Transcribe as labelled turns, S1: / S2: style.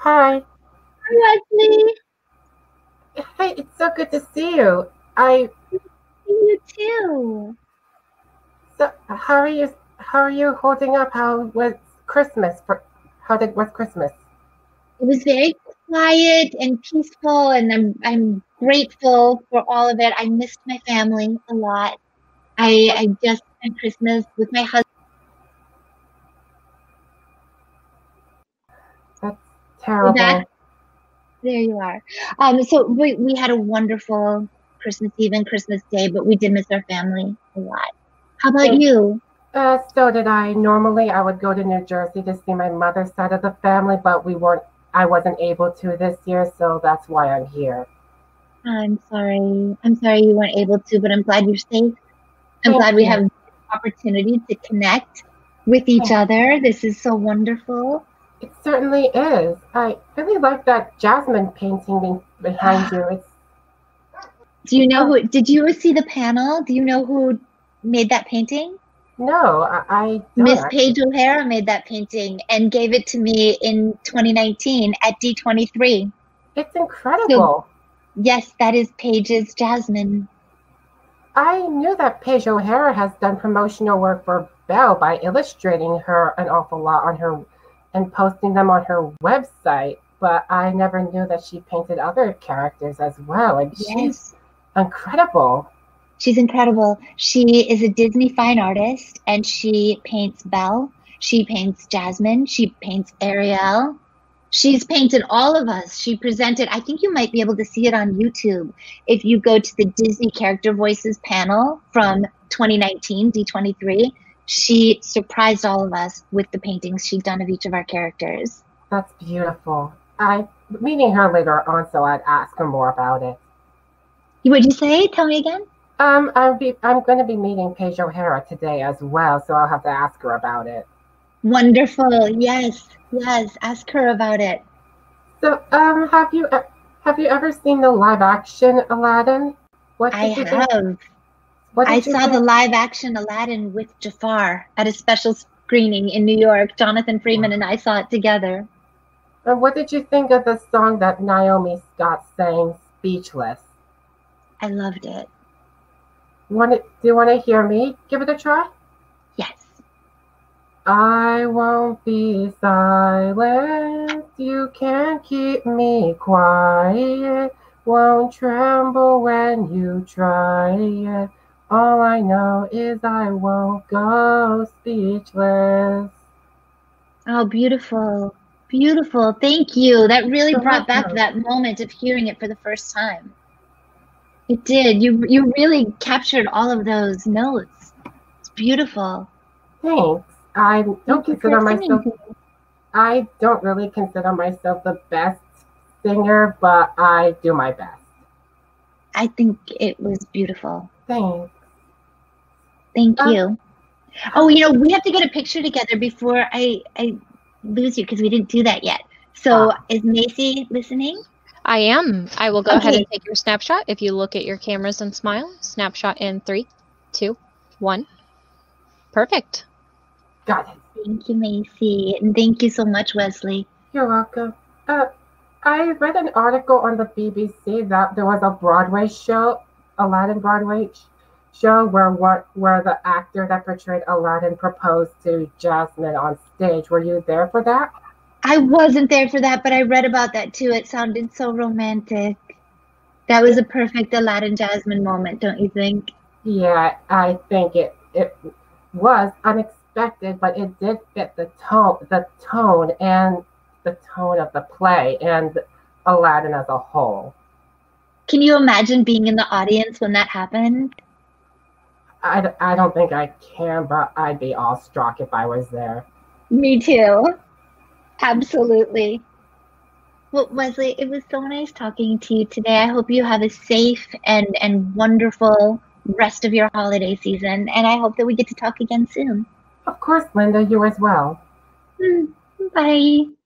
S1: Hi.
S2: Hi, Westley.
S1: Hey, it's so good to see you. I.
S2: See you too.
S1: So, how are you? How are you holding up? How was Christmas? For how did was Christmas?
S2: It was very quiet and peaceful, and I'm I'm grateful for all of it. I missed my family a lot. I I just spent Christmas with my husband.
S1: That's terrible.
S2: That, there you are. Um, so we we had a wonderful Christmas Eve and Christmas Day, but we did miss our family a lot. How about you?
S1: Uh, so did I. Normally, I would go to New Jersey to see my mother's side of the family, but we weren't. I wasn't able to this year, so that's why I'm here.
S2: I'm sorry. I'm sorry you weren't able to, but I'm glad you're safe. I'm
S1: Thank
S2: glad we
S1: you.
S2: have the opportunity to connect with each other. This is so wonderful.
S1: It certainly is. I really like that jasmine painting behind you. It's
S2: Do you know who? Did you see the panel? Do you know who made that painting?
S1: no, I, I
S2: Miss. Paige O'Hara made that painting and gave it to me in 2019 at D23.
S1: It's incredible.
S2: Yes, that is Paige's Jasmine.
S1: I knew that Paige O'Hara has done promotional work for Belle by illustrating her an awful lot on her and posting them on her website, but I never knew that she painted other characters as well. And she's incredible.
S2: She's incredible. She is a Disney fine artist and she paints Belle. She paints Jasmine. She paints Ariel. She's painted all of us. She presented, I think you might be able to see it on YouTube if you go to the Disney Character Voices panel from 2019, D23. She surprised all of us with the paintings she'd done of each of our characters.
S1: That's beautiful. I meeting her later on, so I'd ask her more about it.
S2: What'd you say? Tell me again.
S1: Um, I'll be I'm going to be meeting Paige O'Hara today as well, so I'll have to ask her about it.
S2: Wonderful. Yes, yes. Ask her about it.
S1: So, um, have you have you ever seen the live action Aladdin? What
S2: I
S1: did you think?
S2: I saw
S1: think?
S2: the live action Aladdin with Jafar at a special screening in New York. Jonathan Freeman and I saw it together.
S1: And what did you think of the song that Naomi Scott sang, "Speechless"?
S2: I loved it.
S1: Want do you want to hear me give it a try?
S2: Yes.
S1: I won't be silent. You can't keep me quiet. Won't tremble when you try it. All I know is I won't go speechless.
S2: Oh, beautiful. Beautiful. Thank you. That really
S1: You're
S2: brought back that moment of hearing it for the first time. It did. You you really captured all of those notes. It's beautiful.
S1: Thanks. I don't
S2: Thank
S1: consider myself. I don't really consider myself the best singer, but I do my best.
S2: I think it was beautiful.
S1: Thanks.
S2: Thank
S1: Uh,
S2: you. Oh, you know, we have to get a picture together before I I lose you because we didn't do that yet. So,
S1: Ah.
S2: is Macy listening?
S3: I am. I will go ahead and take your snapshot. If you look at your cameras and smile, snapshot in three, two, one. Perfect.
S1: Got it.
S2: Thank you, Macy, and thank you so much, Westley.
S1: You're welcome. Uh, I read an article on the BBC that there was a Broadway show, Aladdin Broadway sh- show, where what where the actor that portrayed Aladdin proposed to Jasmine on stage. Were you there for that?
S2: I wasn't there for that, but I read about that too. It sounded so romantic. That was a perfect Aladdin Jasmine moment, don't you think?
S1: Yeah, I think it it was unexpected, but it did fit the tone, the tone, and the tone of the play and Aladdin as a whole.
S2: Can you imagine being in the audience when that happened?
S1: I, I don't think I can, but I'd be awestruck if I was there.
S2: Me too. Absolutely. Well, Westley, it was so nice talking to you today. I hope you have a safe and, and wonderful rest of your holiday season, and I hope that we get to talk again soon.
S1: Of course, Linda, you as well.
S2: Hmm, Bye.